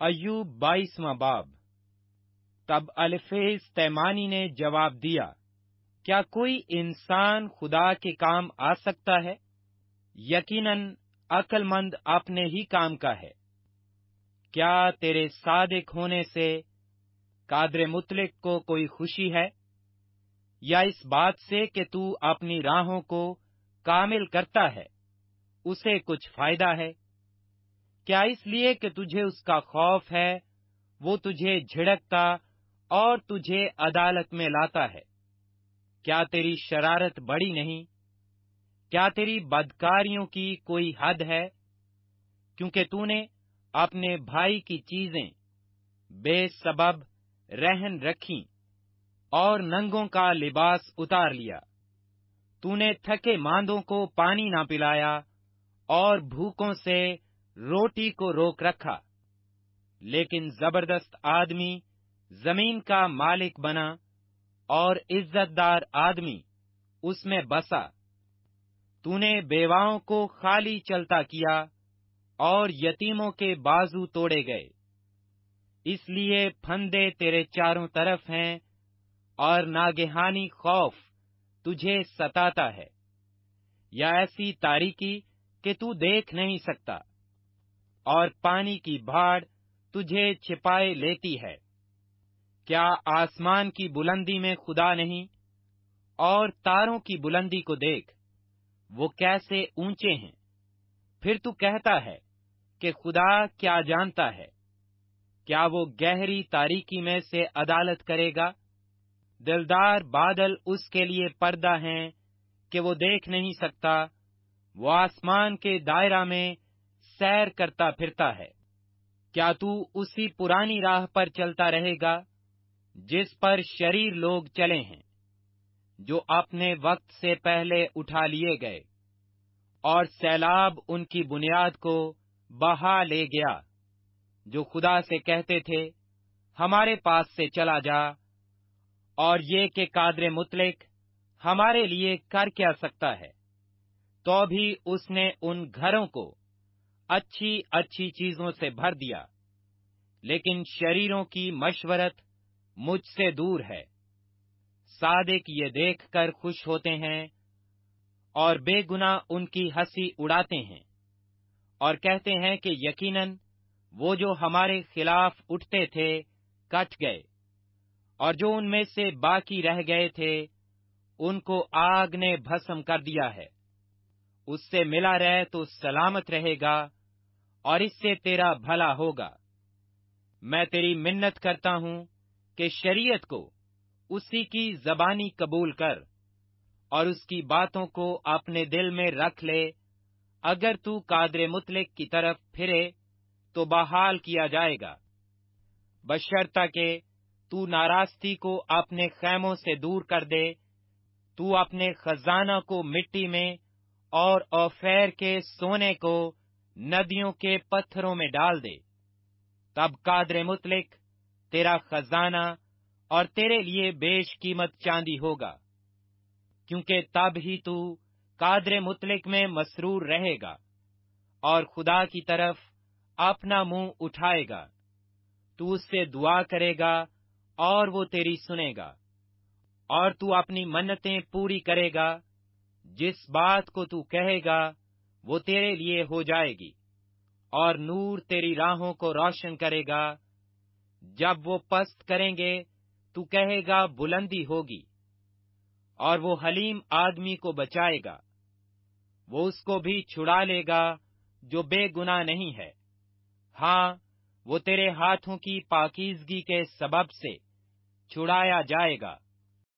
ایوب بائیسواں باب۔ تب الفیز تیمانی نے جواب دیا، کیا کوئی انسان خدا کے کام آ سکتا ہے؟ یقیناً عقل مند اپنے ہی کام کا ہے۔ کیا تیرے صادق ہونے سے قادر مطلق کو کوئی خوشی ہے؟ یا اس بات سے کہ تو اپنی راہوں کو کامل کرتا ہے، اسے کچھ فائدہ ہے؟ کیا اس لیے کہ تجھے اس کا خوف ہے؟ وہ تجھے جھڑکتا اور تجھے عدالت میں لاتا ہے۔ کیا تیری شرارت بڑی نہیں؟ کیا تیری بدکاریوں کی کوئی حد ہے؟ کیونکہ تو نے اپنے بھائی کی چیزیں بے سبب رہن رکھی اور ننگوں کا لباس اتار لیا۔ تو نے تھکے ماندوں کو پانی نہ پلایا اور بھوکوں سے روٹی کو روک رکھا۔ لیکن زبردست آدمی، زمین کا مالک بنا اور عزت دار آدمی اس میں بسا۔ تو نے بیواؤں کو خالی چلتا کیا اور یتیموں کے بازو توڑے گئے۔ اس لیے پھندے تیرے چاروں طرف ہیں اور ناگہانی خوف تجھے ستاتا ہے۔ یا ایسی تاریکی کہ تو دیکھ نہیں سکتا۔ اور پانی کی بھاڑ تجھے چھپائے لیتی ہے۔ کیا آسمان کی بلندی میں خدا نہیں؟ اور تاروں کی بلندی کو دیکھ، وہ کیسے اونچے ہیں؟ پھر تو کہتا ہے کہ خدا کیا جانتا ہے؟ کیا وہ گہری تاریکی میں سے عدالت کرے گا؟ دلدار بادل اس کے لیے پردہ ہیں کہ وہ دیکھ نہیں سکتا۔ وہ آسمان کے دائرہ میں سیر کرتا پھرتا ہے۔ کیا تو اسی پرانی راہ پر چلتا رہے گا جس پر شریر لوگ چلے ہیں، جو اپنے وقت سے پہلے اٹھا لیے گئے اور سیلاب ان کی بنیاد کو بہا لے گیا، جو خدا سے کہتے تھے، ہمارے پاس سے چلا جا اور یہ کہ قادر مطلق ہمارے لیے کر کیا سکتا ہے۔ تو بھی اس نے ان گھروں کو اچھی اچھی چیزوں سے بھر دیا۔ لیکن شریروں کی مشورت مجھ سے دور ہے۔ صادق یہ دیکھ کر خوش ہوتے ہیں اور بے گنا ان کی ہنسی اڑاتے ہیں اور کہتے ہیں کہ یقیناً وہ جو ہمارے خلاف اٹھتے تھے، کٹ گئے اور جو ان میں سے باقی رہ گئے تھے، ان کو آگ نے بھسم کر دیا ہے۔ اس سے ملا رہے تو سلامت رہے گا۔ اور اس سے تیرا بھلا ہوگا۔ میں تیری منت کرتا ہوں کہ شریعت کو اسی کی زبانی قبول کر اور اس کی باتوں کو اپنے دل میں رکھ لے۔ اگر تو قادر مطلق کی طرف پھرے تو بحال کیا جائے گا۔ بشرتا کہ تو ناراستی کو اپنے خیموں سے دور کر دے۔ تو اپنے خزانہ کو مٹی میں اور اوفیر کے سونے کو ندیوں کے پتھروں میں ڈال دے۔ تب قادر مطلق تیرا خزانہ اور تیرے لیے بیش قیمت چاندی ہوگا، کیونکہ تب ہی تو قادر مطلق میں مسرور رہے گا اور خدا کی طرف اپنا منہ اٹھائے گا۔ تو اس سے دعا کرے گا اور وہ تیری سنے گا، اور تو اپنی منتیں پوری کرے گا، جس بات کو تو کہے گا وہ تیرے لیے ہو جائے گی اور نور تیری راہوں کو روشن کرے گا۔ جب وہ پست کریں گے، تو کہے گا بلندی ہوگی اور وہ حلیم آدمی کو بچائے گا۔ وہ اس کو بھی چھڑا لے گا جو بے گنا نہیں ہے۔ ہاں وہ تیرے ہاتھوں کی پاکیزگی کے سبب سے چھڑایا جائے گا۔